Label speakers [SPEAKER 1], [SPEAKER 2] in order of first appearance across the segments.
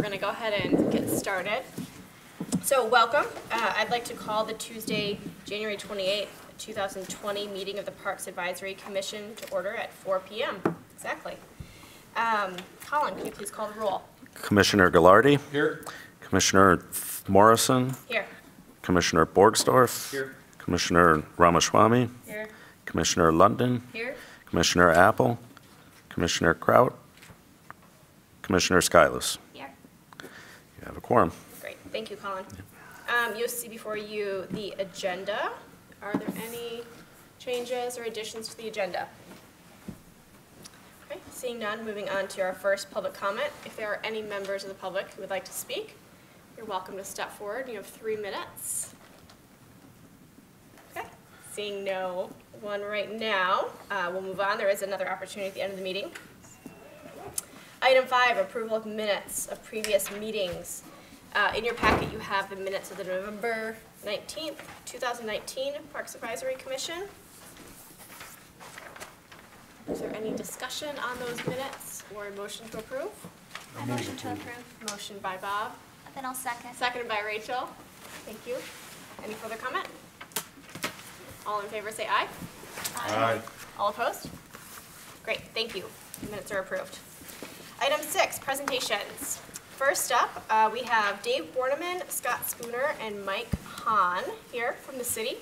[SPEAKER 1] so we're going to go ahead and get started. So welcome. Uh, I'd like to call the Tuesday, January 28th, 2020 meeting of the Parks Advisory Commission to order at 4 PM. Exactly. Um, Colin, can you please call the roll?
[SPEAKER 2] Commissioner Gallardi,
[SPEAKER 3] Here.
[SPEAKER 2] Commissioner Morrison,
[SPEAKER 1] Here.
[SPEAKER 2] Commissioner Borgsdorf.
[SPEAKER 3] Here.
[SPEAKER 2] Commissioner Ramaswamy,
[SPEAKER 1] Here.
[SPEAKER 2] Commissioner London,
[SPEAKER 1] Here.
[SPEAKER 2] Commissioner Apple, Commissioner Kraut, Commissioner Skylas. You have a quorum.
[SPEAKER 1] Great, thank you, Colin. Um, You'll see before you the agenda. Are there any changes or additions to the agenda? Okay, seeing none, moving on to our first public comment. If there are any members of the public who would like to speak, you're welcome to step forward. You have three minutes. Okay, seeing no one right now, uh, we'll move on. There is another opportunity at the end of the meeting. Item five, approval of minutes of previous meetings. Uh, In your packet, you have the minutes of the November 19th, 2019 Parks Advisory Commission. Is there any discussion on those minutes or a motion to approve?
[SPEAKER 4] I motion to approve.
[SPEAKER 1] Motion by Bob,
[SPEAKER 4] Then I'll second.
[SPEAKER 1] seconded by Rachel. Thank you. Any further comment? All in favor, say aye.
[SPEAKER 3] Aye.
[SPEAKER 1] All opposed? Great, thank you. The minutes are approved. Item six, presentations. First up, uh, we have Dave Borneman, Scott Spooner, and Mike Hahn here from the city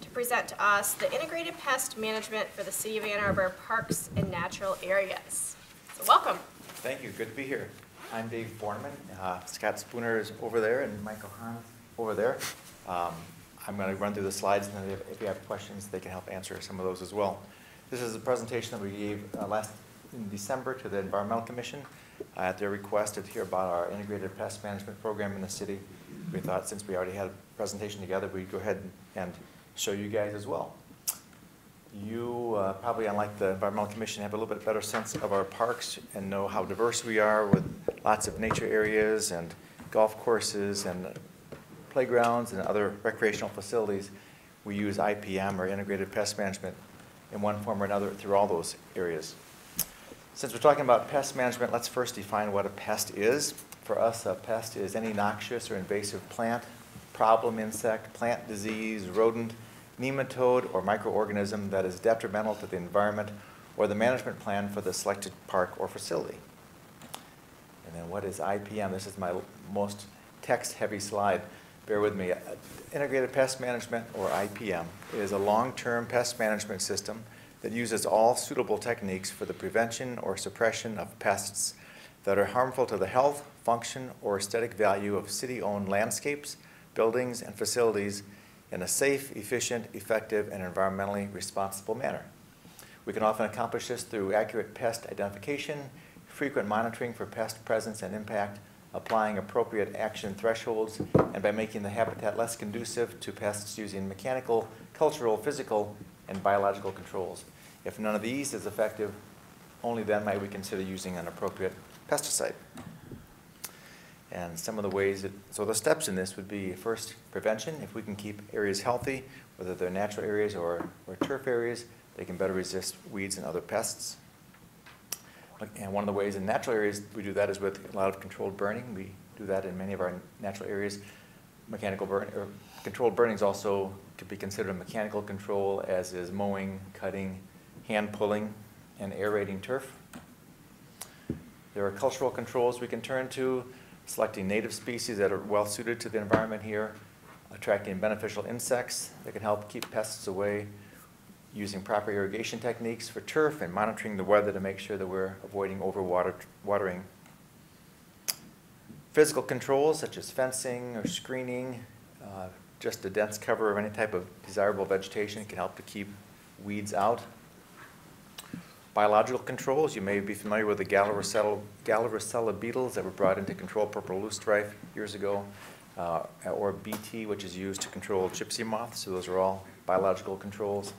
[SPEAKER 1] to present to us the integrated pest management for the city of Ann Arbor parks and natural areas. So welcome.
[SPEAKER 5] Thank you, good to be here. I'm Dave Borneman, uh, Scott Spooner is over there, and Michael Hahn over there. Um, I'm going to run through the slides, and then if- you have questions, they can help answer some of those as well. This is a presentation that we gave uh, last, in December to the Environmental Commission uh, at their request to hear about our integrated pest management program in the city. We thought since we already had a presentation together, we'd go ahead and show you guys as well. You uh, probably, unlike the Environmental Commission, have a little bit better sense of our parks and know how diverse we are with lots of nature areas and golf courses and playgrounds and other recreational facilities. We use IPM, or Integrated Pest Management, in one form or another through all those areas. Since we're talking about pest management, let's first define what a pest is. For us, a pest is any noxious or invasive plant, problem insect, plant disease, rodent, nematode, or microorganism that is detrimental to the environment or the management plan for the selected park or facility. And then what is IPM? This is my most text-heavy slide. Bear with me. Integrated Pest Management, or IPM, is a long-term pest management system that uses all suitable techniques for the prevention or suppression of pests that are harmful to the health, function, or aesthetic value of city-owned landscapes, buildings, and facilities in a safe, efficient, effective, and environmentally responsible manner. We can often accomplish this through accurate pest identification, frequent monitoring for pest presence and impact, applying appropriate action thresholds, and by making the habitat less conducive to pests using mechanical, cultural, physical, and biological controls. If none of these is effective, only then might we consider using an appropriate pesticide. And some of the ways that, so the steps in this would be first, prevention. If we can keep areas healthy, whether they're natural areas or, or turf areas, they can better resist weeds and other pests. And one of the ways in natural areas we do that is with a lot of controlled burning. We do that in many of our natural areas. Mechanical burn, or controlled burnings also could be considered a mechanical control, as is mowing, cutting, hand pulling, and aerating turf. There are cultural controls we can turn to, selecting native species that are well suited to the environment here, attracting beneficial insects that can help keep pests away, using proper irrigation techniques for turf, and monitoring the weather to make sure that we're avoiding overwater watering. Physical controls such as fencing or screening, uh, just a dense cover of any type of desirable vegetation can help to keep weeds out. Biological controls, you may be familiar with the Galerucella beetles that were brought in to control purple loosestrife years ago, uh, or BT, which is used to control gypsy moths, so those are all biological controls.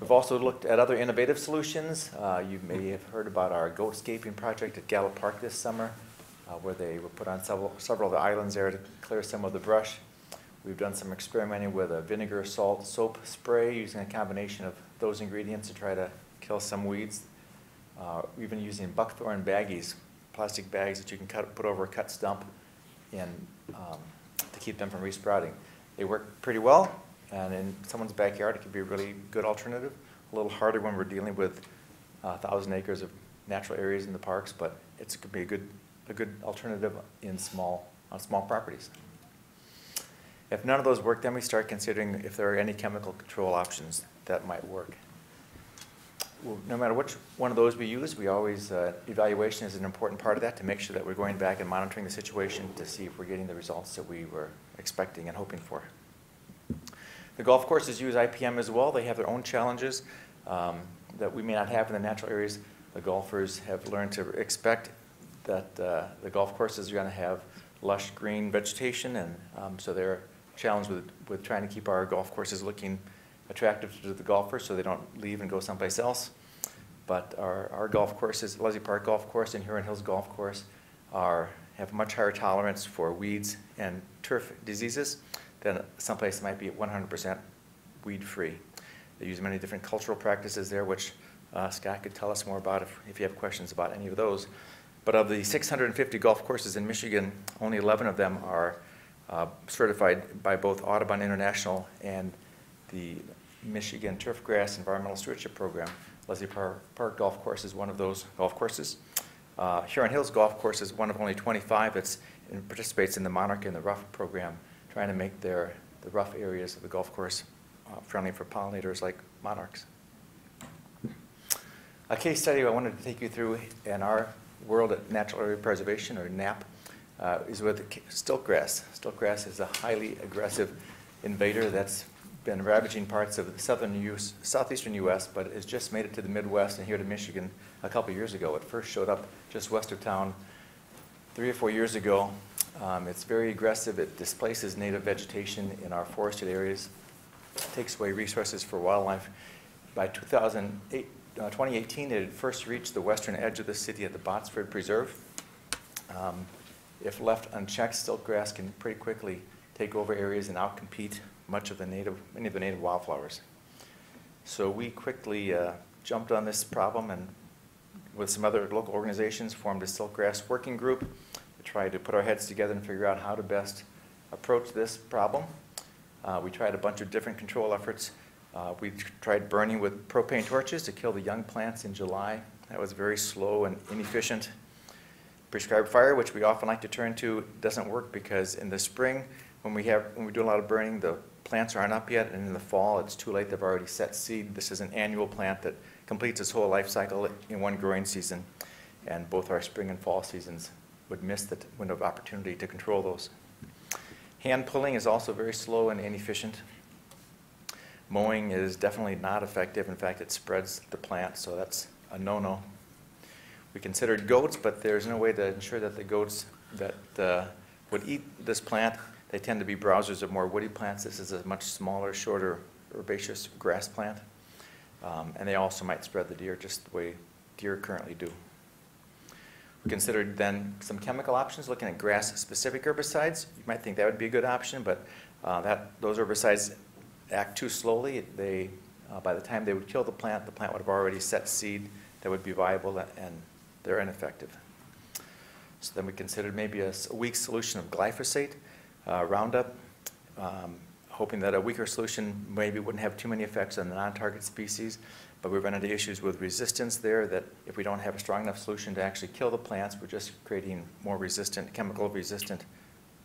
[SPEAKER 5] We've also looked at other innovative solutions. Uh, you may have heard about our goatscaping project at Gallup Park this summer, uh, where they were put on several, several of the islands there to clear some of the brush. We've done some experimenting with a vinegar, salt, soap spray using a combination of those ingredients to try to kill some weeds. Uh, we've been using buckthorn baggies plastic bags that you can cut, put over a cut stump and, um, to keep them from resprouting. They work pretty well, and in someone's backyard, it can be a really good alternative. A little harder when we're dealing with a thousand acres of natural areas in the parks, but it's, could be a good, a good alternative in small, on small properties. If none of those work, then we start considering if there are any chemical control options that might work. No matter which one of those we use, we always, uh, evaluation is an important part of that to make sure that we're going back and monitoring the situation to see if we're getting the results that we were expecting and hoping for. The golf courses use IPM as well. They have their own challenges um, that we may not have in the natural areas. The golfers have learned to expect that uh, the golf courses are going to have lush green vegetation, and um, so they're challenged with, with trying to keep our golf courses looking attractive to the golfers so they don't leave and go someplace else. But our, our golf courses, Leslie Park Golf Course and Huron Hills Golf Course, are, have much higher tolerance for weeds and turf diseases than someplace that might be 100% weed-free. They use many different cultural practices there, which uh, Scott could tell us more about if, if you have questions about any of those. But of the 650 golf courses in Michigan, only 11 of them are uh, certified by both Audubon International and the Michigan Turfgrass Environmental Stewardship Program. Leslie Park Golf Course is one of those golf courses. Uh, Huron Hills Golf Course is one of only 25 that participates in the Monarch in the Rough program, trying to make their, the rough areas of the golf course uh, friendly for pollinators like monarchs. A case study I wanted to take you through in our World at Natural Area Preservation, or NAP, uh, is with stiltgrass. Stiltgrass is a highly aggressive invader that's been ravaging parts of the southern US, southeastern U.S., but has just made it to the Midwest and here to Michigan a couple years ago. It first showed up just west of town three or four years ago. Um, it's very aggressive. It displaces native vegetation in our forested areas, takes away resources for wildlife. By 2008, uh, 2018, it had first reached the western edge of the city at the Botsford Preserve. Um, if left unchecked, stiltgrass can pretty quickly take over areas and outcompete much of the native, many of the native wildflowers. So we quickly uh, jumped on this problem and with some other local organizations formed a stiltgrass working group to try to put our heads together and figure out how to best approach this problem. Uh, we tried a bunch of different control efforts. Uh, we tried burning with propane torches to kill the young plants in July. That was very slow and inefficient. Prescribed fire, which we often like to turn to, doesn't work because in the spring, when we have when we do a lot of burning, the plants aren't up yet, and in the fall, it's too late. They've already set seed. This is an annual plant that completes its whole life cycle in one growing season, and both our spring and fall seasons would miss the window of opportunity to control those. Hand pulling is also very slow and inefficient. Mowing is definitely not effective. In fact, it spreads the plant, so that's a no-no. We considered goats, but there's no way to ensure that the goats that uh, would eat this plant, they tend to be browsers of more woody plants. This is a much smaller, shorter, herbaceous grass plant. Um, and they also might spread the deer just the way deer currently do. We considered then some chemical options, looking at grass-specific herbicides. You might think that would be a good option, but uh, that, those herbicides act too slowly. They, uh, by the time they would kill the plant, the plant would have already set seed that would be viable, and they're ineffective. So then we considered maybe a weak solution of glyphosate, uh, Roundup, um, hoping that a weaker solution maybe wouldn't have too many effects on the non-target species, but we run into issues with resistance there that if we don't have a strong enough solution to actually kill the plants, we're just creating more resistant, chemical resistant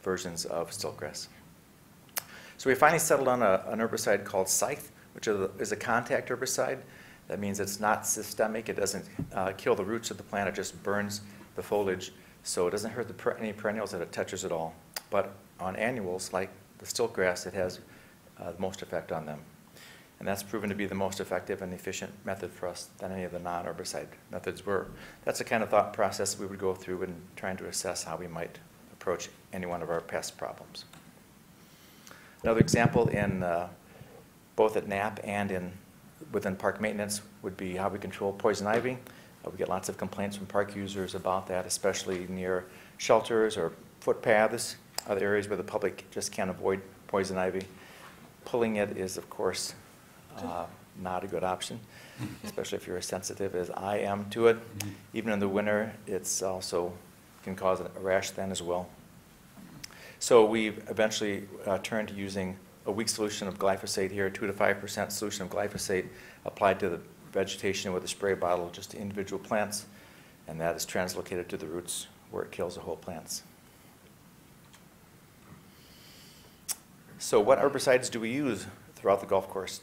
[SPEAKER 5] versions of stiltgrass. So we finally settled on a, an herbicide called Scythe, which is a, contact herbicide. That means it's not systemic. It doesn't uh, kill the roots of the plant. It just burns the foliage. So it doesn't hurt the any perennials that it touches at all. But on annuals, like the stiltgrass, it has uh, the most effect on them. And that's proven to be the most effective and efficient method for us than any of the non-herbicide methods were. That's the kind of thought process we would go through in trying to assess how we might approach any one of our pest problems. Another example in uh, both at NAP and in within park maintenance would be how we control poison ivy. Uh, we get lots of complaints from park users about that, especially near shelters or footpaths, other areas where the public just can't avoid poison ivy. Pulling it is, of course, uh, not a good option, especially if you're as sensitive as I am to it. Even in the winter, it's also, can cause a rash then as well. So we eventually uh, turned to using a weak solution of glyphosate here, two to five percent solution of glyphosate applied to the vegetation with a spray bottle just to individual plants, and that is translocated to the roots where it kills the whole plants. So what herbicides do we use throughout the golf course?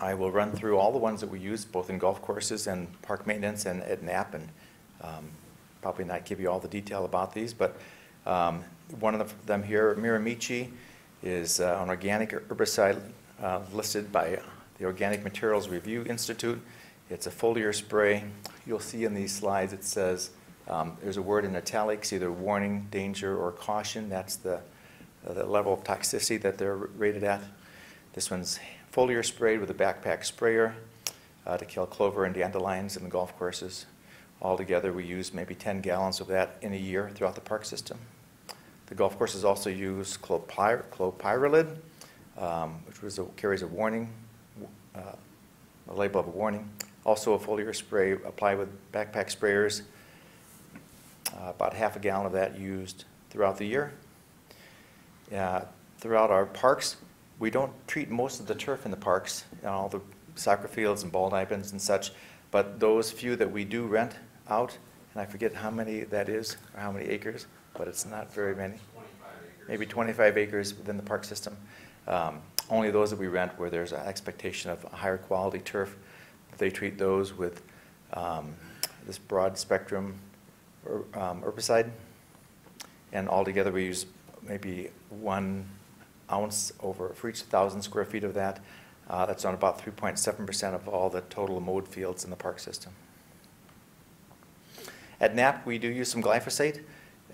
[SPEAKER 5] I will run through all the ones that we use, both in golf courses and park maintenance and at NAP, and um, probably not give you all the detail about these, but um, one of them here, Miramichi, is uh, an organic herbicide uh, listed by the Organic Materials Review Institute. It's a foliar spray. You'll see in these slides it says um, there's a word in italics, either warning, danger, or caution. That's the, the level of toxicity that they're rated at. This one's foliar sprayed with a backpack sprayer uh, to kill clover and dandelions in the golf courses. Altogether, we use maybe 10 gallons of that in a year throughout the park system. The golf courses also use clopyr- clopyralid, um, which a, carries a warning, uh, a label of a warning. Also, a foliar spray applied with backpack sprayers. Uh, about half a gallon of that used throughout the year. Uh, throughout our parks, we don't treat most of the turf in the parks, you know, all the soccer fields and ball diamonds and such, but those few that we do rent out, and I forget how many that is, or how many acres, but it's not very many. Maybe 25 acres within the park system. Um, Only those that we rent where there's an expectation of higher quality turf, they treat those with um, this broad spectrum her- um, herbicide. And altogether, we use maybe one ounce over, for each thousand square feet of that. Uh, That's on about 3.7% of all the total mowed fields in the park system. At NAP, we do use some glyphosate.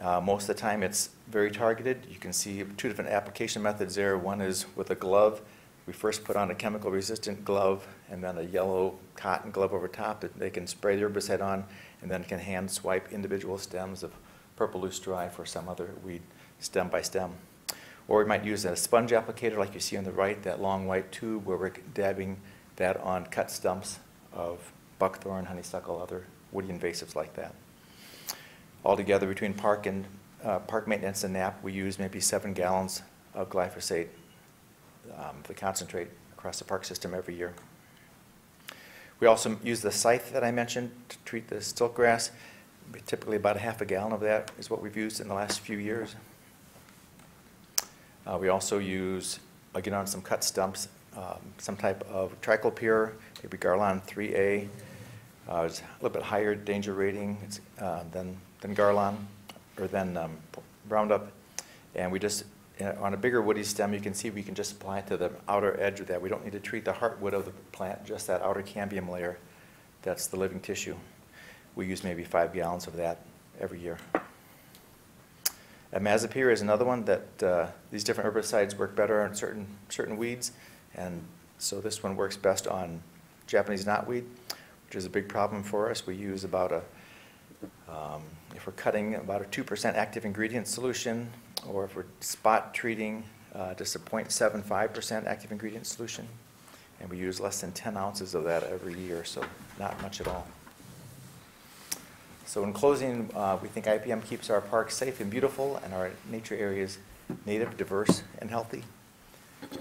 [SPEAKER 5] Uh, Most of the time, it's very targeted. You can see two different application methods there. One is with a glove. We first put on a chemical-resistant glove and then a yellow cotton glove over top that they can spray the herbicide on and then can hand swipe individual stems of purple loosestrife or some other weed stem by stem. Or we might use a sponge applicator like you see on the right, that long white tube where we're dabbing that on cut stumps of buckthorn, honeysuckle, other woody invasives like that. Altogether, between park and, uh, park maintenance and NAP, we use maybe seven gallons of glyphosate, um, the concentrate across the park system every year. We also use the scythe that I mentioned to treat the stilt grass. Typically about a half a gallon of that is what we've used in the last few years. Uh, we also use, again, on some cut stumps, um, some type of triclopyr, maybe Garlon 3A. Uh, it's a little bit higher danger rating it's, uh, than, than Garlon, or than um, Roundup. And we just, uh, on a bigger woody stem, you can see we can just apply it to the outer edge of that. We don't need to treat the heartwood of the plant, just that outer cambium layer. That's the living tissue. We use maybe five gallons of that every year. Imazapyr is another one that uh, these different herbicides work better on certain, certain weeds. And so this one works best on Japanese knotweed, which is a big problem for us. We use about a, um, if we're cutting about a 2% active ingredient solution, or if we're spot treating, uh, just a 0.75% active ingredient solution. And we use less than 10 ounces of that every year, so not much at all. So in closing, uh, we think IPM keeps our parks safe and beautiful and our nature areas native, diverse, and healthy.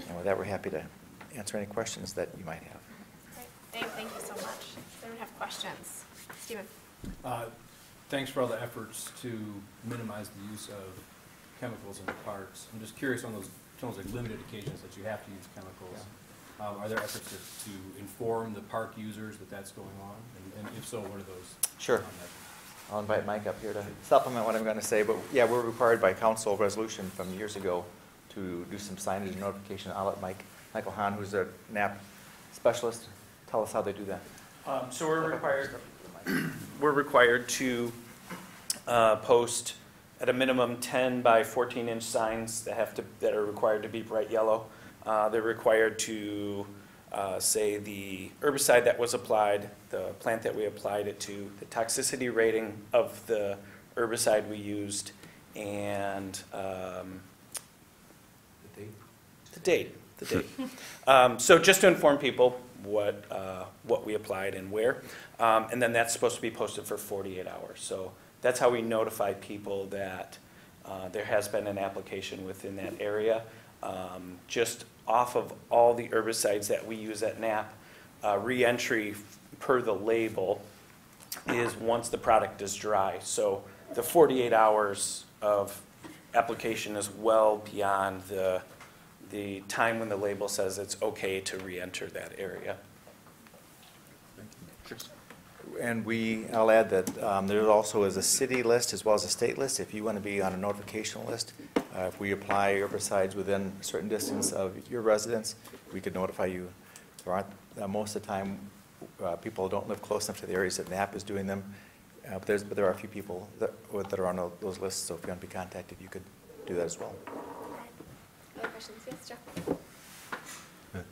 [SPEAKER 5] And with that, we're happy to answer any questions that you might have.
[SPEAKER 1] Great. Dave, thank you so much. Does anyone have questions? Stephen?
[SPEAKER 3] Uh, Thanks for all the efforts to minimize the use of chemicals in the parks. I'm just curious on those, on those like limited occasions that you have to use chemicals. Um, Are there efforts to, to inform the park users that that's going on? And- And if so, what are those?
[SPEAKER 5] Sure. I'll invite Mike up here to supplement what I'm going to say, but yeah, we're required by council resolution from years ago to do some signage and notification. I'll let Mike, Michael Hahn, who's a NAP specialist, tell us how they do that.
[SPEAKER 6] Um, So we're required, we're required to uh, post at a minimum 10 by 14 inch signs that have to, that are required to be bright yellow. Uh, They're required to uh, say the herbicide that was applied, the plant that we applied it to, the toxicity rating of the herbicide we used, and um, the date, the date. Um, So just to inform people, what, uh, what we applied and where. Um, And then that's supposed to be posted for 48 hours. So that's how we notify people that uh, there has been an application within that area. Um, Just off of all the herbicides that we use at NAP, uh, reentry per the label is once the product is dry. So the 48 hours of application is well beyond the, the time when the label says it's okay to reenter that area.
[SPEAKER 5] And we, I'll add that um, there also is a city list as well as a state list. If you want to be on a notification list, uh, if we apply herbicides within a certain distance of your residence, we could notify you. There aren't, uh, most of the time, uh, people don't live close enough to the areas that NAP is doing them. Uh, But there's, but there are a few people that, that are on those lists, so if you want to be contacted, you could do that as well.
[SPEAKER 1] Other questions? Yes, Jeff?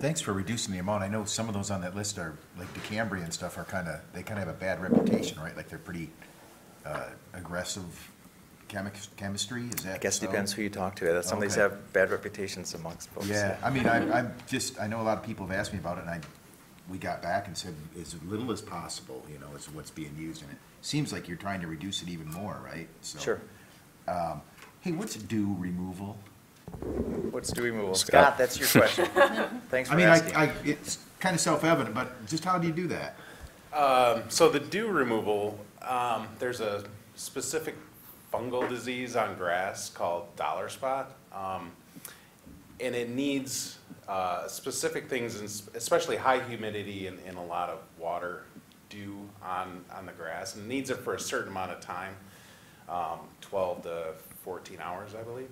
[SPEAKER 7] Thanks for reducing the amount. I know some of those on that list are, like dicamba and stuff are kind of, they kind of have a bad reputation, right? Like they're pretty uh, aggressive chemic- chemistry, is that
[SPEAKER 5] I guess it
[SPEAKER 7] so?
[SPEAKER 5] depends who you talk to. Some of these
[SPEAKER 7] Okay.
[SPEAKER 5] have bad reputations amongst folks.
[SPEAKER 7] Yeah, I mean, I, I'm just, I know a lot of people have asked me about it, and I, we got back and said, as little as possible, you know, is what's being used, and it seems like you're trying to reduce it even more, right? So,
[SPEAKER 5] Sure.
[SPEAKER 7] um, Hey, what's dew removal?
[SPEAKER 5] What's dew removal?
[SPEAKER 2] Scott.
[SPEAKER 5] Scott, that's your question. Thanks
[SPEAKER 7] I
[SPEAKER 5] for
[SPEAKER 7] mean, I,
[SPEAKER 5] asking.
[SPEAKER 7] I, it's kind of self-evident, but just how do you do that?
[SPEAKER 8] Um, so the dew removal, um, there's a specific fungal disease on grass called dollar spot. Um, and it needs, uh, specific things, and especially high humidity and, and a lot of water dew on, on the grass. And it needs it for a certain amount of time, um, twelve to fourteen hours, I believe.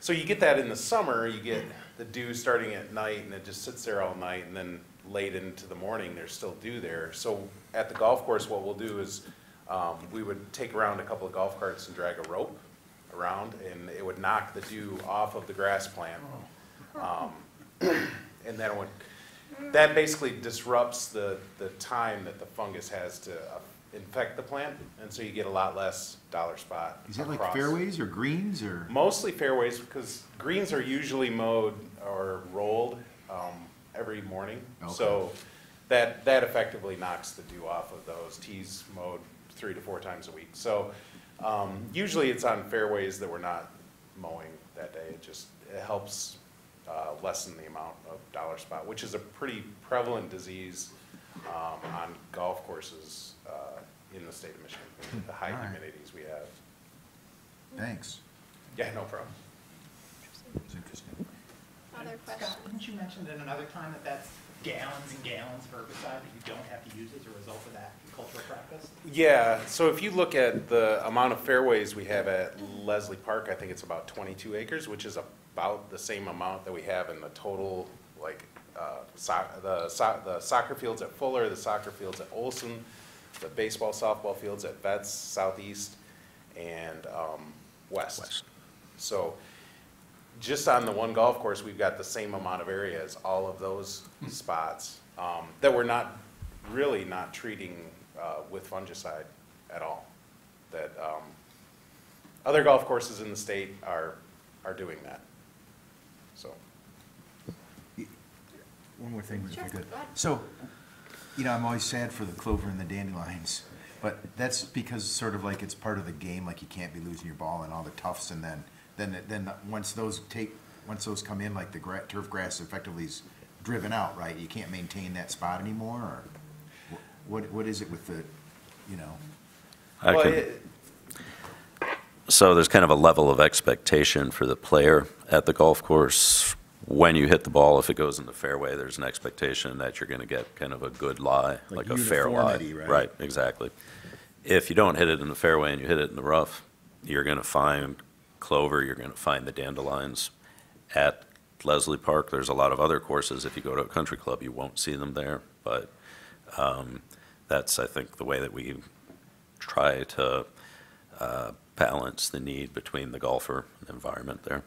[SPEAKER 8] So you get that in the summer, you get the dew starting at night and it just sits there all night and then late into the morning, there's still dew there. So at the golf course, what we'll do is, um, we would take around a couple of golf carts and drag a rope around and it would knock the dew off of the grass plant. Um, And then would, that basically disrupts the, the time that the fungus has to infect the plant. And so you get a lot less dollar spot.
[SPEAKER 7] Is that like
[SPEAKER 8] across.
[SPEAKER 7] fairways or greens or?
[SPEAKER 8] Mostly fairways, because greens are usually mowed or rolled um, every morning. So that, that effectively knocks the dew off of those. Tees mowed three to four times a week. So um, usually it's on fairways that we're not mowing that day. It just, it helps uh, lessen the amount of dollar spot, which is a pretty prevalent disease um, on golf courses uh, in the state of Michigan, the high
[SPEAKER 7] All right.
[SPEAKER 8] humidities we have.
[SPEAKER 7] Thanks.
[SPEAKER 8] Yeah, no problem.
[SPEAKER 7] It's interesting.
[SPEAKER 1] Other questions?
[SPEAKER 9] Scott, didn't you mention at another time that that's gallons and gallons of herbicide that you don't have to use as a result of that cultural practice?
[SPEAKER 8] Yeah, so if you look at the amount of fairways we have at Leslie Park, I think it's about twenty-two acres, which is about the same amount that we have in the total, like, uh, soc- the soc- the soccer fields at Fuller, the soccer fields at Olson, the baseball, softball fields at Vets Southeast, and, um, West.
[SPEAKER 2] West.
[SPEAKER 8] So, just on the one golf course, we've got the same amount of area as all of those spots, um, that we're not, really not treating, uh, with fungicide at all. That, um, other golf courses in the state are, are doing that, so.
[SPEAKER 7] One more thing, if I
[SPEAKER 1] Sure,
[SPEAKER 7] could. So, you know, I'm always sad for the clover and the dandelions, but that's because sort of like it's part of the game, like you can't be losing your ball and all the tufts, and then, then, then once those take, once those come in, like the gra- turf grass effectively is driven out, right? You can't maintain that spot anymore, or wh- what, what is it with the, you know?
[SPEAKER 2] I
[SPEAKER 8] Well,
[SPEAKER 2] can-
[SPEAKER 8] it-
[SPEAKER 2] So there's kind of a level of expectation for the player at the golf course. When you hit the ball, if it goes in the fairway, there's an expectation that you're going to get kind of a good lie,
[SPEAKER 7] Like
[SPEAKER 2] like a fair lie.
[SPEAKER 7] right?
[SPEAKER 2] Right, exactly. If you don't hit it in the fairway and you hit it in the rough, you're going to find clover, you're going to find the dandelions. At Leslie Park, there's a lot of other courses. If you go to a country club, you won't see them there. But um, that's, I think, the way that we try to uh, balance the need between the golfer and the environment there.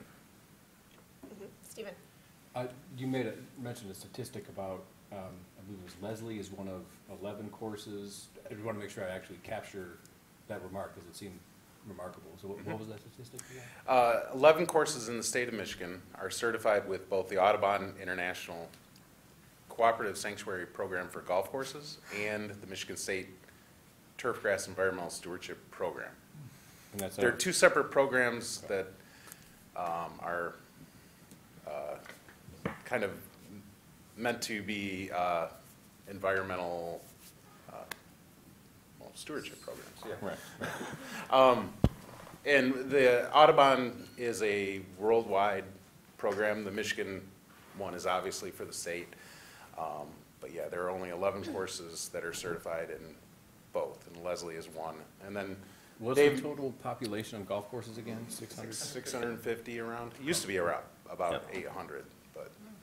[SPEAKER 3] Uh, You made a, mentioned a statistic about, um, I believe it was Leslie is one of eleven courses. I want to make sure I actually capture that remark because it seemed remarkable. So what what was that statistic again?
[SPEAKER 8] Uh, 11 courses in the state of Michigan are certified with both the Audubon International cooperative sanctuary program for golf courses and the Michigan State Turfgrass Environmental Stewardship Program.
[SPEAKER 3] And that's
[SPEAKER 8] They're two separate programs that um, are kind of meant to be uh, environmental uh, well, stewardship programs, yeah.
[SPEAKER 3] Right.
[SPEAKER 8] Um, And the Audubon is a worldwide program. The Michigan one is obviously for the state. Um, But yeah, there are only 11 courses that are certified in both, and Leslie is one. And then
[SPEAKER 3] What's the total population of golf courses again? Six hundred?
[SPEAKER 8] 650 around, it used to be around, about
[SPEAKER 2] Yep.
[SPEAKER 8] 800, but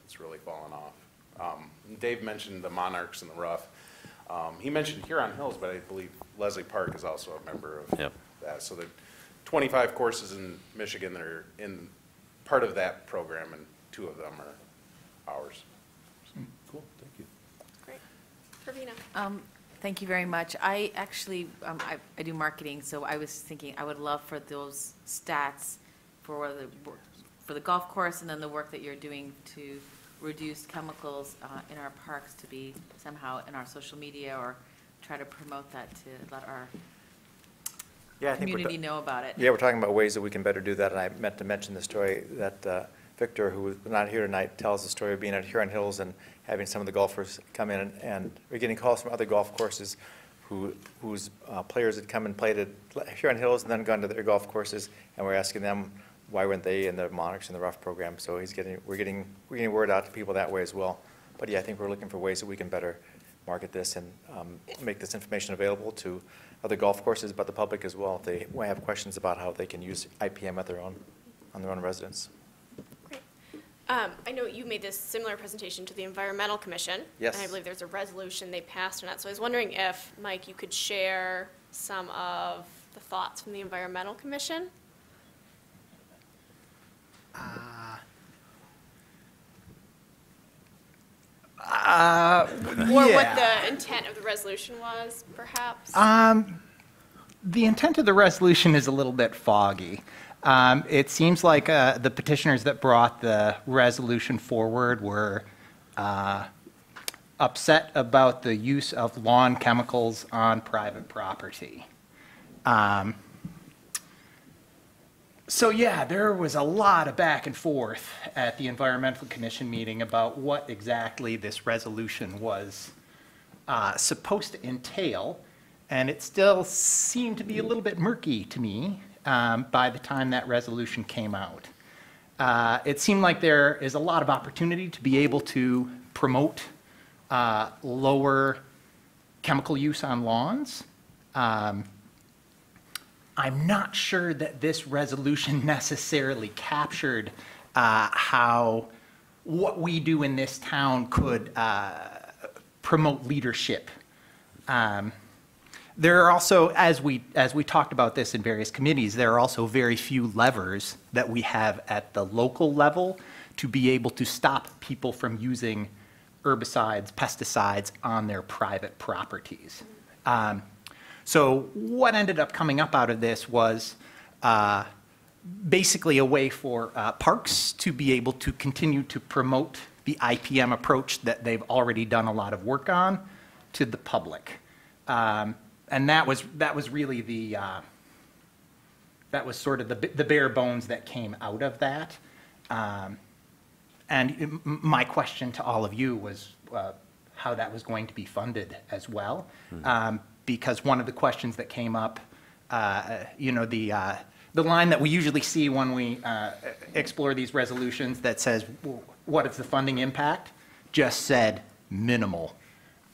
[SPEAKER 8] it's really fallen off. Um, Dave mentioned the Monarchs in the Rough. Um, He mentioned Huron Hills, but I believe Leslie Park is also a member of
[SPEAKER 2] Yep.
[SPEAKER 8] that. So there are 25 courses in Michigan that are in, part of that program, and two of them are ours.
[SPEAKER 3] Cool, thank you.
[SPEAKER 1] Great. Pravina?
[SPEAKER 10] Um, Thank you very much. I actually, um, I I do marketing, so I was thinking, I would love for those stats for the, for the golf course and then the work that you're doing to reduce chemicals uh, in our parks to be somehow in our social media or try to promote that to let our
[SPEAKER 5] Yeah, I think we're ta-
[SPEAKER 10] community know about it.
[SPEAKER 5] Yeah, we're talking about ways that we can better do that, and I meant to mention the story that uh, Victor, who is not here tonight, tells the story of being at Huron Hills and having some of the golfers come in, and- and we're getting calls from other golf courses who, whose uh, players had come and played at Huron Hills and then gone to their golf courses, and we're asking them, why weren't they in the Monarchs and the Rough program? So he's getting, we're getting, we're getting word out to people that way as well. But yeah, I think we're looking for ways that we can better market this and um, make this information available to other golf courses, but the public as well, if they have questions about how they can use IPM at their own, on their own residence.
[SPEAKER 1] Great. Um, I know you made this similar presentation to the Environmental Commission.
[SPEAKER 5] Yes.
[SPEAKER 1] And I believe there's a resolution they passed on that. So I was wondering if, Mike, you could share some of the thoughts from the Environmental Commission?
[SPEAKER 9] Uh,
[SPEAKER 1] Or what the intent of the resolution was, perhaps?
[SPEAKER 9] Um, the intent of the resolution is a little bit foggy. Um, it seems like uh, the petitioners that brought the resolution forward were uh, upset about the use of lawn chemicals on private property. Um, so yeah, there was a lot of back and forth at the Environmental Commission meeting about what exactly this resolution was uh, supposed to entail, and it still seemed to be a little bit murky to me um, by the time that resolution came out. Uh, It seemed like there is a lot of opportunity to be able to promote uh, lower chemical use on lawns. Um, I'm not sure that this resolution necessarily captured uh, how what we do in this town could uh, promote leadership. Um, There are also, as we, as we talked about this in various committees, there are also very few levers that we have at the local level to be able to stop people from using herbicides, pesticides on their private properties. Um, So what ended up coming up out of this was uh, basically a way for uh, parks to be able to continue to promote the IPM approach that they've already done a lot of work on to the public. Um, And that was, that was really the, uh, that was sort of the the bare bones that came out of that. Um, And my question to all of you was uh, how that was going to be funded as well. Um, Because one of the questions that came up, uh, you know, the, uh, the line that we usually see when we uh, explore these resolutions that says, what is the funding impact? Just said minimal.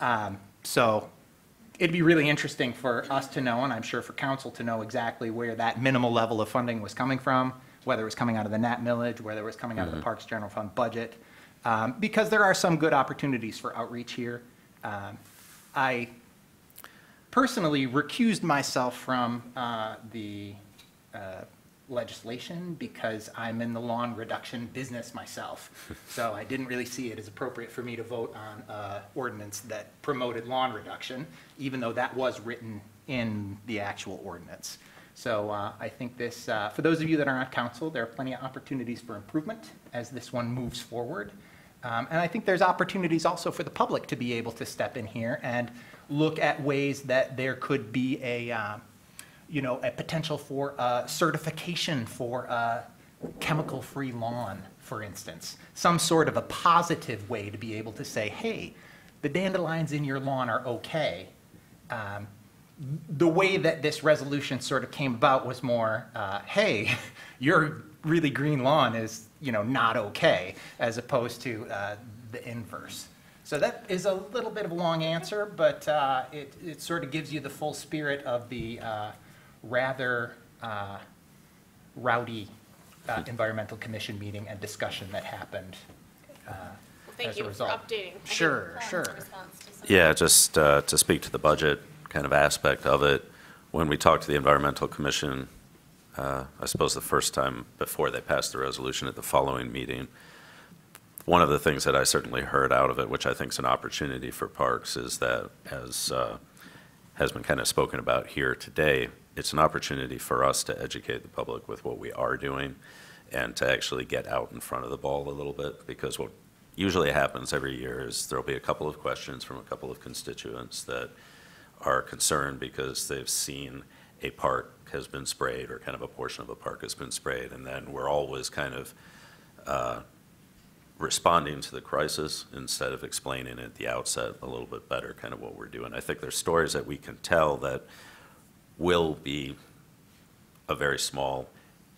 [SPEAKER 9] Um, So it'd be really interesting for us to know, and I'm sure for council to know exactly where that minimal level of funding was coming from, whether it was coming out of the NAP millage, whether it was coming out of the Parks General Fund budget, um, because there are some good opportunities for outreach here. Um, I personally recused myself from uh, the uh, legislation because I'm in the lawn reduction business myself. So I didn't really see it as appropriate for me to vote on uh, ordinance that promoted lawn reduction, even though that was written in the actual ordinance. So uh, I think this, uh, for those of you that are on council, there are plenty of opportunities for improvement as this one moves forward. Um, And I think there's opportunities also for the public to be able to step in here and look at ways that there could be a, uh, you know, a potential for uh, certification for a chemical-free lawn, for instance. Some sort of a positive way to be able to say, hey, the dandelions in your lawn are okay. Um, the way that this resolution sort of came about was more, uh, hey, your really green lawn is, you know, not okay, as opposed to uh, the inverse. So that is a little bit of a long answer, but uh, it, it sort of gives you the full spirit of the uh, rather uh, rowdy uh, environmental commission meeting and discussion that happened. uh,
[SPEAKER 1] Well, Thank
[SPEAKER 9] as a
[SPEAKER 1] you for
[SPEAKER 9] result.
[SPEAKER 1] updating.
[SPEAKER 9] Sure, sure.
[SPEAKER 1] to
[SPEAKER 2] Yeah, just uh, to speak to the budget kind of aspect of it, when we talked to the Environmental Commission, uh, I suppose the first time before they passed the resolution at the following meeting, one of the things that I certainly heard out of it, which I think is an opportunity for parks, is that as uh, has been kind of spoken about here today, it's an opportunity for us to educate the public with what we are doing and to actually get out in front of the ball a little bit, because what usually happens every year is there'll be a couple of questions from a couple of constituents that are concerned because they've seen a park has been sprayed or kind of a portion of a park has been sprayed, and then we're always kind of uh, responding to the crisis instead of explaining at the outset a little bit better kind of what we're doing. I think there's stories that we can tell that will be a very small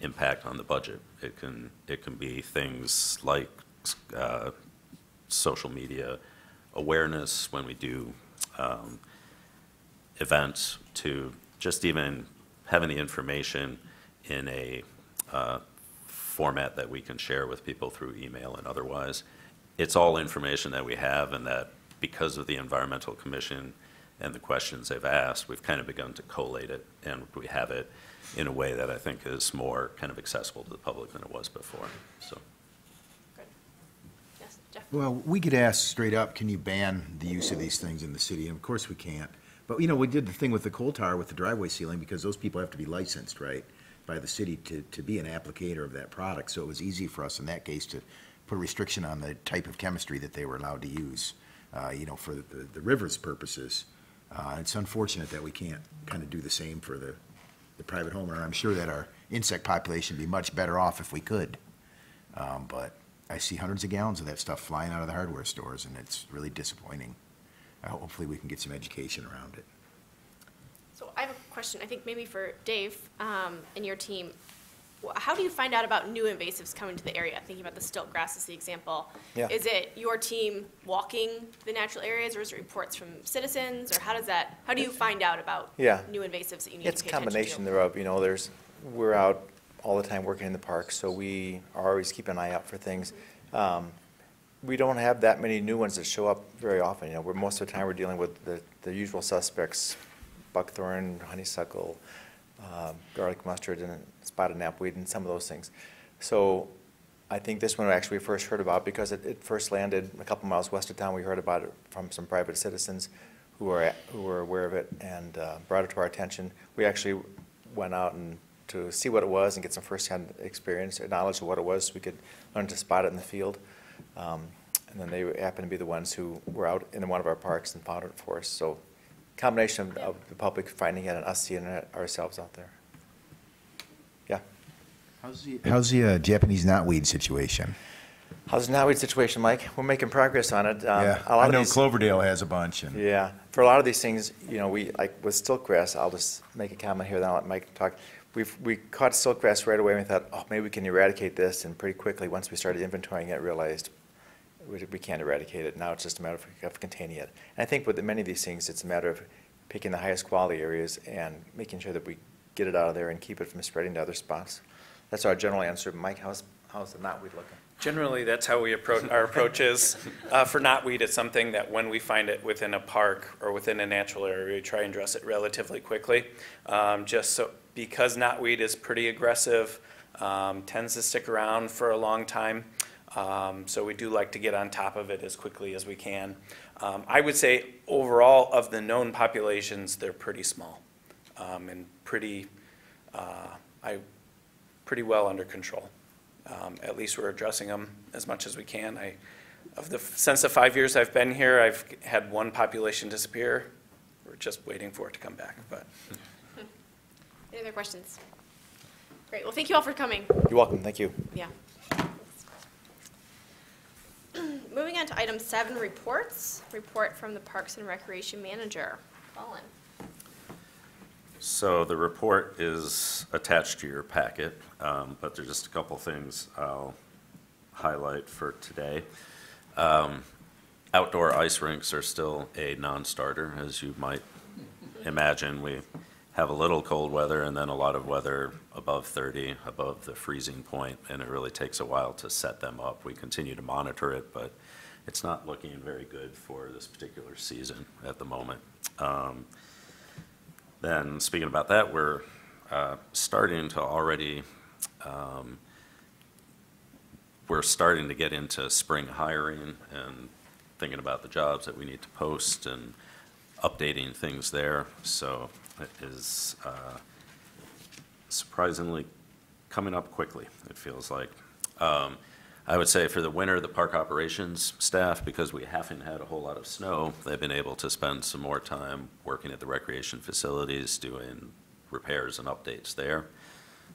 [SPEAKER 2] impact on the budget. It can, it can be things like uh, social media awareness when we do um, events to just even having the information in a uh, format that we can share with people through email and otherwise. It's all information that we have and that because of the Environmental Commission and the questions they've asked, we've kind of begun to collate it and we have it in a way that I think is more kind of accessible to the public than it was before, so.
[SPEAKER 1] Yes, Jeff?
[SPEAKER 7] Well, we get asked straight up, can you ban the use of these things in the city? And of course we can't. But, you know, we did the thing with the coal tar with the driveway sealing because those people have to be licensed, right? By the city to, to be an applicator of that product. So it was easy for us in that case to put a restriction on the type of chemistry that they were allowed to use, uh, you know, for the, the river's purposes. Uh, it's unfortunate that we can't kind of do the same for the, the private homeowner. I'm sure that our insect population would be much better off if we could. Um, but I see hundreds of gallons of that stuff flying out of the hardware stores, and it's really disappointing. Uh, Hopefully, we can get some education around it.
[SPEAKER 1] So I have a question, I think maybe for Dave um, and your team. How do you find out about new invasives coming to the area? Thinking about the stilt grass as the example.
[SPEAKER 5] Yeah.
[SPEAKER 1] Is it your team walking the natural areas, or is it reports from citizens, or how does that, how do you find out about
[SPEAKER 5] Yeah.
[SPEAKER 1] new invasives that you need to
[SPEAKER 5] It's a
[SPEAKER 1] pay attention to?
[SPEAKER 5] combination thereof, you know, there's, we're out all the time working in the park, so we are always keeping an eye out for things. Um, We don't have that many new ones that show up very often, you know, we're, most of the time we're dealing with the, the usual suspects, buckthorn, honeysuckle, uh, garlic mustard, and spotted knapweed, and some of those things. So I think this one actually we first heard about because it, it first landed a couple miles west of town. We heard about it from some private citizens who were, who were aware of it and uh, brought it to our attention. We actually went out and to see what it was and get some firsthand experience, or knowledge of what it was, so we could learn to spot it in the field. Um, And then they happened to be the ones who were out in one of our parks and found it for us. So combination of- of the public finding it and us seeing it ourselves out there. Yeah.
[SPEAKER 7] How's the, how's the uh, Japanese knotweed situation?
[SPEAKER 5] How's the knotweed situation, Mike? We're making progress on it. Um,
[SPEAKER 7] Yeah,
[SPEAKER 5] a lot
[SPEAKER 7] I
[SPEAKER 5] of
[SPEAKER 7] know
[SPEAKER 5] these-
[SPEAKER 7] Cloverdale has a bunch, and
[SPEAKER 5] Yeah, for a lot of these things, you know, we, like with stiltgrass, I'll just make a comment here, then I'll let Mike talk. We've, we caught stiltgrass right away, and we thought, oh, maybe we can eradicate this, and pretty quickly, once we started inventorying it, realized we, we can't eradicate it, now it's just a matter of, of containing it. And I think with many of these things, it's a matter of picking the highest quality areas and making sure that we get it out of there and keep it from spreading to other spots. That's our general answer. Mike, how's, how's the knotweed looking?
[SPEAKER 6] Generally, that's how we approach, our approach is. Uh, for knotweed, it's something that when we find it within a park or within a natural area, we try and dress it relatively quickly. Um, just so, because knotweed is pretty aggressive, um, tends to stick around for a long time. Um, so we do like to get on top of it as quickly as we can. Um, I would say overall of the known populations, they're pretty small, um, and pretty, uh, I, pretty well under control. Um, At least we're addressing them as much as we can. I, of the, since the five years I've been here, I've had one population disappear. We're just waiting for it to come back, but.
[SPEAKER 1] Any other questions? Great, well, thank you all for coming.
[SPEAKER 5] You're welcome, thank you.
[SPEAKER 1] Yeah. Moving on to item seven, reports. Report from the Parks and Recreation Manager. Colin.
[SPEAKER 2] So the report is attached to your packet, um, but there's just a couple things I'll highlight for today. Um, Outdoor ice rinks are still a non-starter, as you might imagine. We have a little cold weather and then a lot of weather above 30, above the freezing point, and it really takes a while to set them up. We continue to monitor it, but it's not looking very good for this particular season at the moment. Um, then, speaking about that, we're uh, starting to already, um, we're starting to get into spring hiring and thinking about the jobs that we need to post and updating things there. So is uh, surprisingly coming up quickly, it feels like. Um, I would say for the winter, the park operations staff, because we haven't had a whole lot of snow, they've been able to spend some more time working at the recreation facilities, doing repairs and updates there.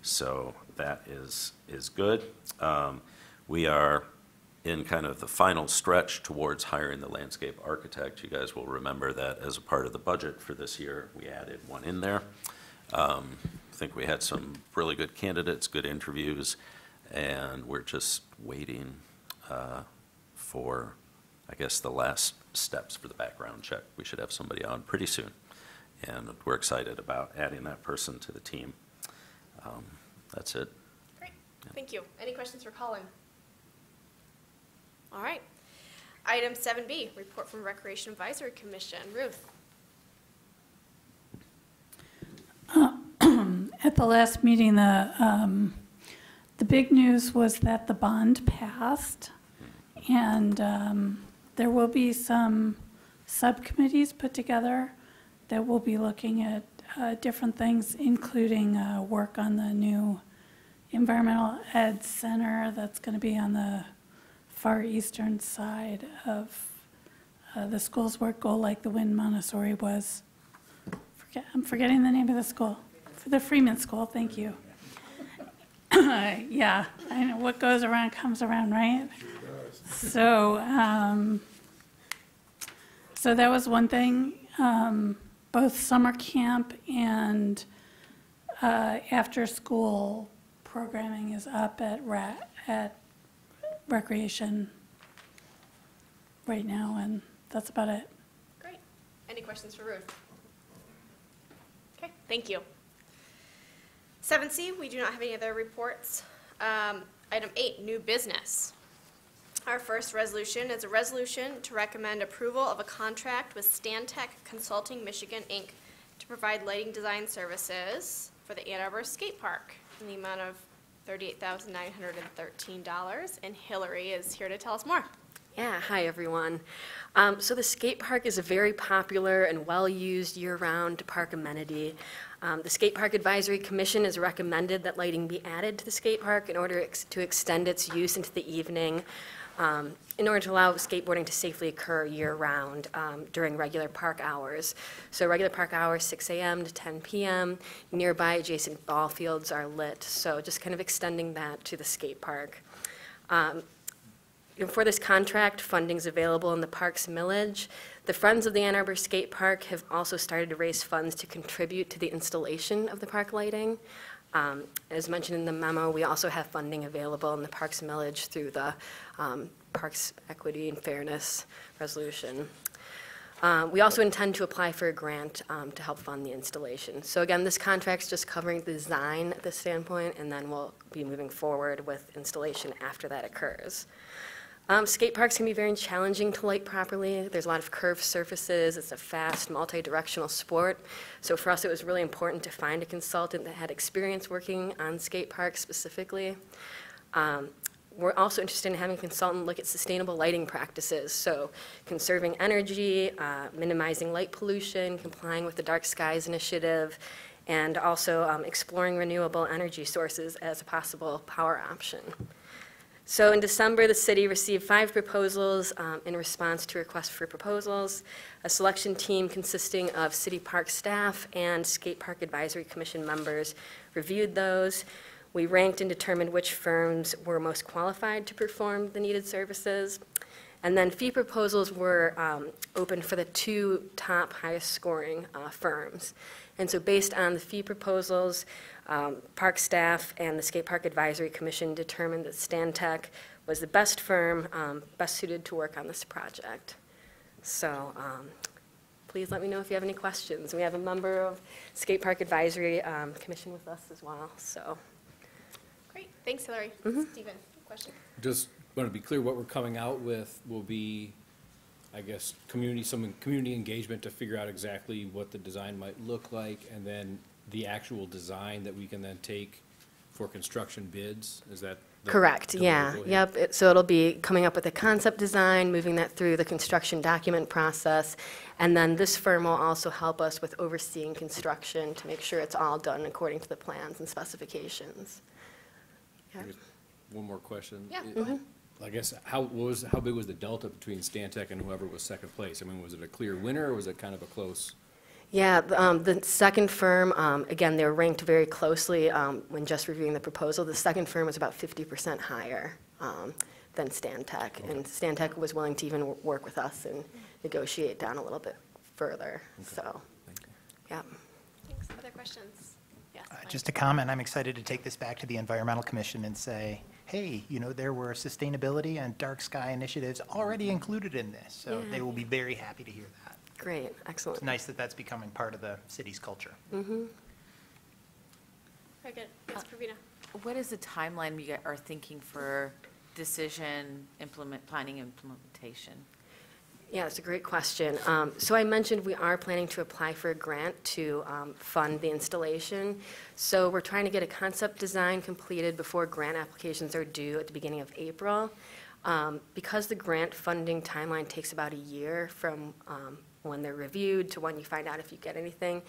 [SPEAKER 2] So that is, is good. Um, We are in kind of the final stretch towards hiring the landscape architect. You guys will remember that as a part of the budget for this year, we added one in there. Um, I think we had some really good candidates, good interviews, and we're just waiting uh, for, I guess, the last steps for the background check. We should have somebody on pretty soon, and we're excited about adding that person to the team. Um, That's it.
[SPEAKER 1] Great, thank you. Any questions for Colin? All right. Item seven B, report from Recreation Advisory Commission. Ruth?
[SPEAKER 11] At the last meeting, the, um, the big news was that the bond passed. And, um, there will be some subcommittees put together that will be looking at, uh, different things, including, uh, work on the new environmental ed center that's gonna be on the far eastern side of, uh, the school's work goal, like the Wind Montessori was. Forget, I'm forgetting the name of the school. For the Freeman School, thank you. Yeah, I know, what goes around comes around, right? So, um, so that was one thing. Um, both summer camp and, uh, after-school programming is up at at recreation right now, and that's about it.
[SPEAKER 1] Great. Any questions for Ruth? Okay, thank you. Seven C, we do not have any other reports. Um, Item eight, new business. Our first resolution is a resolution to recommend approval of a contract with Stantec Consulting Michigan, Inc. to provide lighting design services for the Ann Arbor Skate Park in the amount of thirty-eight thousand nine hundred and thirteen dollars. And Hillary is here to tell us more.
[SPEAKER 12] Yeah, hi everyone. Um, so the skate park is a very popular and well-used year-round park amenity. Um, the Skate Park Advisory Commission has recommended that lighting be added to the skate park in order ex- to extend its use into the evening, um, in order to allow skateboarding to safely occur year-round um, during regular park hours. So regular park hours, 6 a.m. to 10 p.m. Nearby adjacent ball fields are lit, so just kind of extending that to the skate park. Um, For this contract, funding's available in the park's millage. The Friends of the Ann Arbor Skate Park have also started to raise funds to contribute to the installation of the park lighting. Um, As mentioned in the memo, we also have funding available in the park's millage through the um, Parks Equity and Fairness Resolution. Um, We also intend to apply for a grant um, to help fund the installation. So again, this contract's just covering the design at this standpoint, and then we'll be moving forward with installation after that occurs. Um, skate parks can be very challenging to light properly. There's a lot of curved surfaces. It's a fast, multi-directional sport. So for us, it was really important to find a consultant that had experience working on skate parks specifically. Um, we're also interested in having a consultant look at sustainable lighting practices, so conserving energy, uh, minimizing light pollution, complying with the Dark Skies Initiative, and also um, exploring renewable energy sources as a possible power option. So in December, the city received five proposals um, in response to requests for proposals. A selection team consisting of city park staff and skate park advisory commission members reviewed those. We ranked and determined which firms were most qualified to perform the needed services. And then fee proposals were um, open for the two top highest scoring uh, firms. And so based on the fee proposals, um, park staff and the Skate Park Advisory Commission determined that Stantec was the best firm, um, best suited to work on this project. So um, please let me know if you have any questions. We have a member of Skate Park Advisory um, Commission with us as well, so.
[SPEAKER 1] Great, thanks Hillary. Stephen, question?
[SPEAKER 3] Just want to be clear, what we're coming out with will be, I guess, community, some community engagement to figure out exactly what the design might look like, and then the actual design that we can then take for construction bids, is that? the
[SPEAKER 12] Correct, yeah,
[SPEAKER 3] deliverable here?
[SPEAKER 12] yep. It- So it'll be coming up with a concept design, moving that through the construction document process, and then this firm will also help us with overseeing construction to make sure it's all done according to the plans and specifications.
[SPEAKER 3] I guess One more question.
[SPEAKER 1] Yeah.
[SPEAKER 3] I- I guess, how, what was, how big was the delta between Stantec and whoever was second place? I mean, was it a clear winner, or was it kind of a close?
[SPEAKER 12] Yeah, the, um, the second firm, um, again, they're ranked very closely um, when just reviewing the proposal. The second firm was about 50% higher um, than Stantec, and Stantec was willing to even work with us and negotiate down a little bit further, so,
[SPEAKER 3] Thank
[SPEAKER 12] yeah.
[SPEAKER 1] Thanks, other questions? Yes.
[SPEAKER 9] Uh, Just a comment, I'm excited to take this back to the Environmental Commission and say, hey, you know, there were sustainability and dark sky initiatives already included in this, so they will be very happy to hear that.
[SPEAKER 12] Great, excellent.
[SPEAKER 9] It's nice that that's becoming part of the city's culture.
[SPEAKER 12] Mm-hmm.
[SPEAKER 1] Very good, yes, Pravina.
[SPEAKER 10] What is the timeline we are thinking for decision, implement, planning implementation?
[SPEAKER 12] Yeah, that's a great question. Um, So I mentioned we are planning to apply for a grant to um, fund the installation. So we're trying to get a concept design completed before grant applications are due at the beginning of April. Um, Because the grant funding timeline takes about a year from um, when they're reviewed to when you find out if you get anything,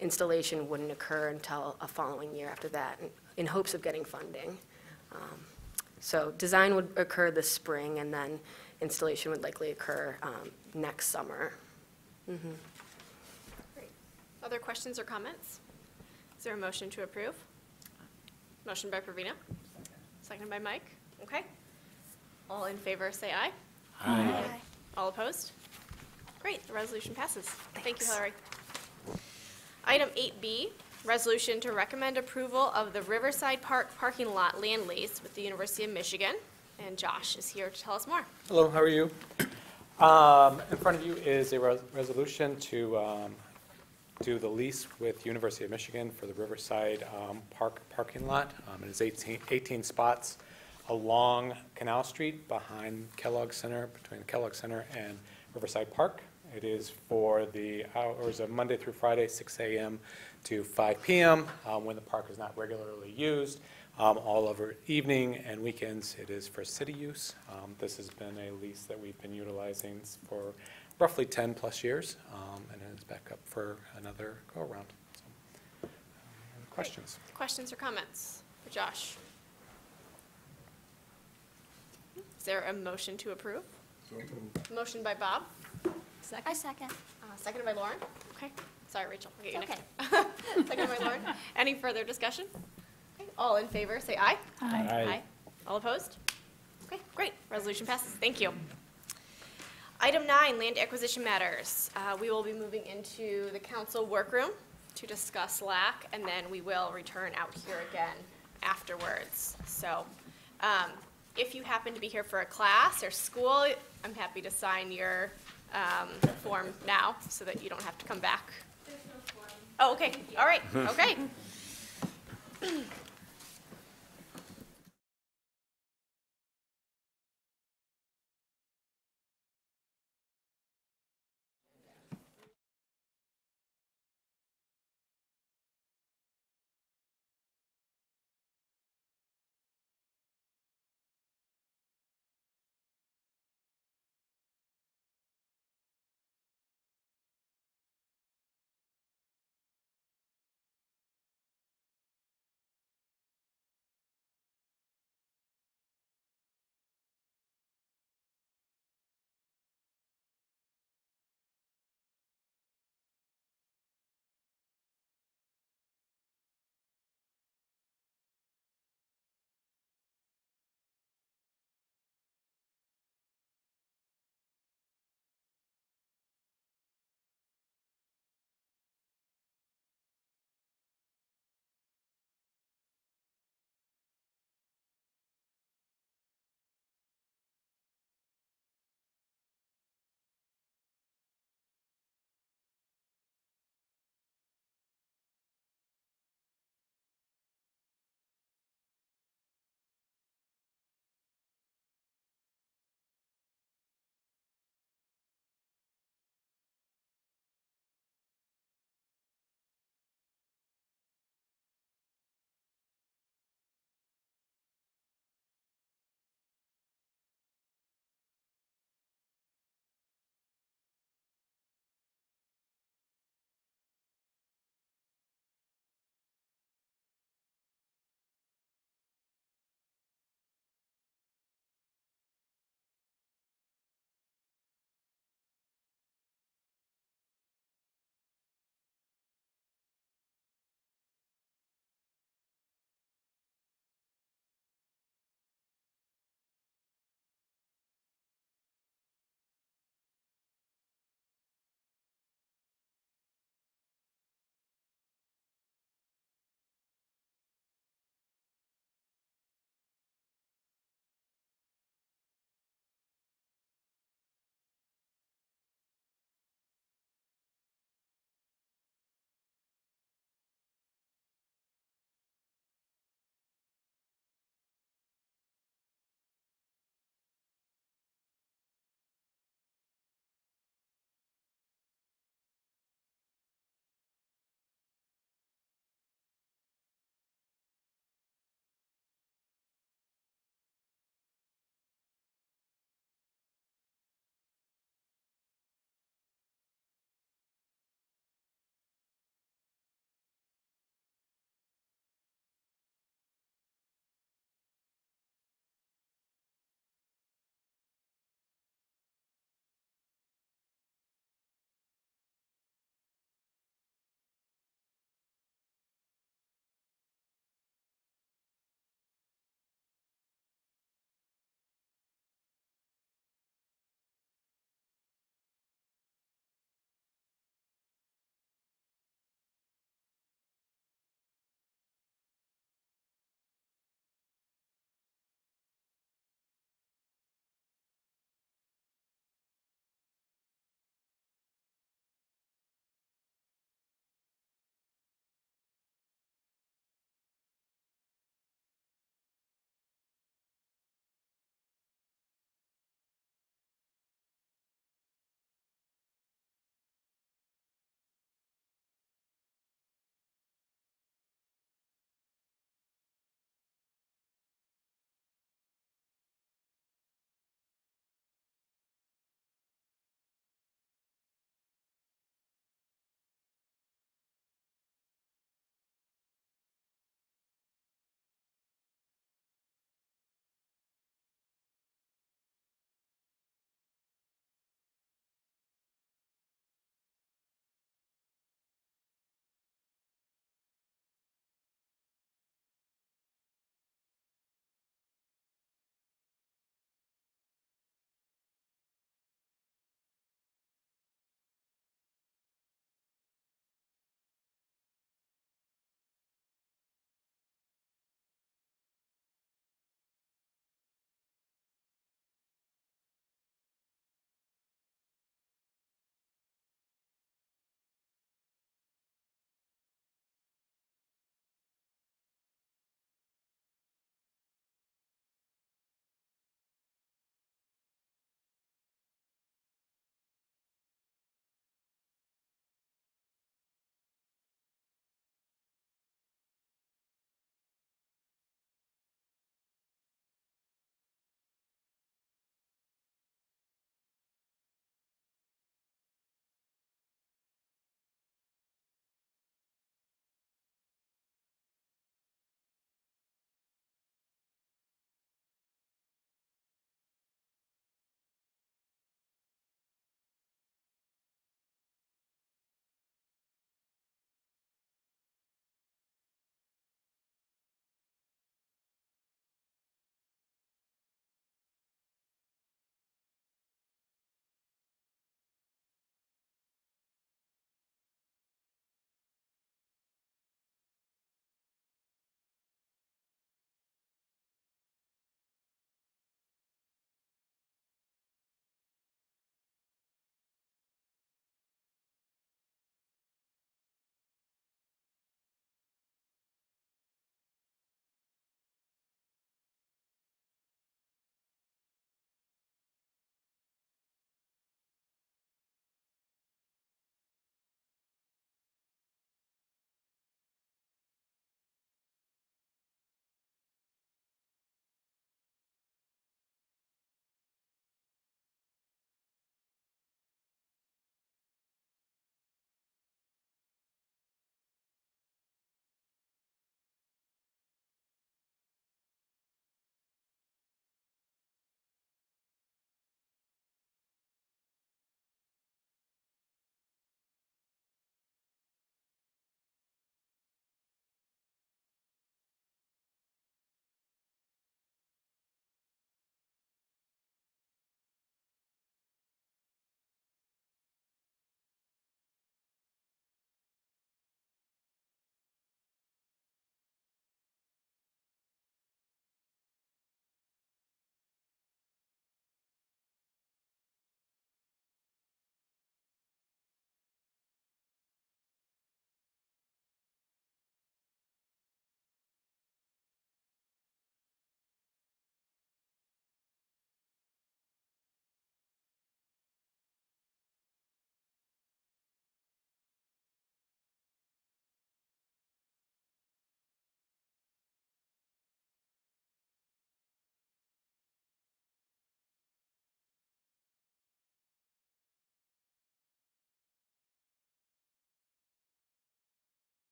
[SPEAKER 12] installation wouldn't occur until a following year after that, in- in hopes of getting funding. Um, So design would occur this spring, and then installation would likely occur um, next summer. Mhm.
[SPEAKER 1] Great. Other questions or comments? Is there a motion to approve? Motion by Pravina? Seconded by Mike? Okay. All in favor, say aye.
[SPEAKER 4] Aye.
[SPEAKER 1] All opposed? Great, the resolution passes. Thank you, Hillary. Item 8B, resolution to recommend approval of the Riverside Park parking lot land lease with the University of Michigan. And Josh is here to tell us more.
[SPEAKER 13] Hello, how are you? Um, In front of you is a res- resolution to um, do the lease with University of Michigan for the Riverside um, Park parking lot. Um, It is 18 18 spots along Canal Street behind Kellogg Center, between Kellogg Center and Riverside Park. It is for the hours of Monday through Friday, 6 a.m. to 5 p.m., um, when the park is not regularly used. Um, All over evening and weekends, it is for city use. Um, This has been a lease that we've been utilizing for roughly 10-plus years, um, and it is back up for another go-around. So, um, any Questions?
[SPEAKER 1] Questions or comments for Josh? Is there a motion to approve? Motion by Bob,
[SPEAKER 4] I second.
[SPEAKER 1] uh, seconded by Lauren. Okay, sorry, Rachel. I'll get you
[SPEAKER 4] It's
[SPEAKER 1] next. Seconded by Lauren. Any further discussion? Okay, All in favor, say aye.
[SPEAKER 11] Aye.
[SPEAKER 1] All opposed? Okay, great. Resolution passes. Thank you. Item nine, land acquisition matters. Uh, We will be moving into the council workroom to discuss LAC, and then we will return out here again afterwards. So um, if you happen to be here for a class or school, I'm happy to sign your um, form now so that you don't have to come back. Oh, okay, all right, okay.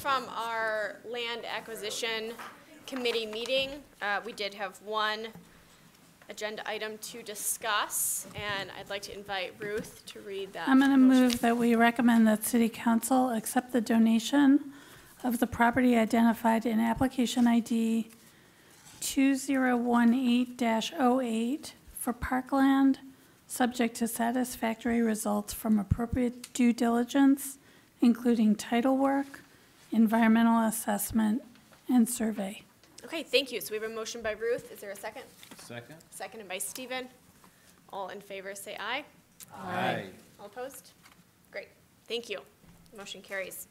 [SPEAKER 1] From our land acquisition committee meeting, uh, we did have one agenda item to discuss, and I'd like to invite Ruth to read that.
[SPEAKER 11] I'm going to move that we recommend that city council accept the donation of the property identified in application ID 2018-08 for parkland, subject to satisfactory results from appropriate due diligence, including title work, environmental assessment, and survey.
[SPEAKER 1] Okay, thank you. So we have a motion by Ruth. Is there a second?
[SPEAKER 3] Second?
[SPEAKER 1] Seconded by Stephen. All in favor, say aye.
[SPEAKER 3] Aye.
[SPEAKER 1] All opposed? Great, thank you. Motion carries.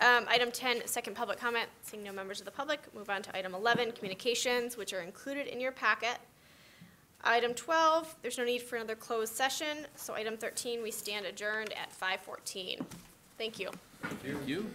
[SPEAKER 1] Um, Item 10, second public comment, seeing no members of the public, move on to item 11, communications, which are included in your packet. Item 12, there's no need for another closed session, so item 13, we stand adjourned at 5:14. Thank you.
[SPEAKER 3] Thank you.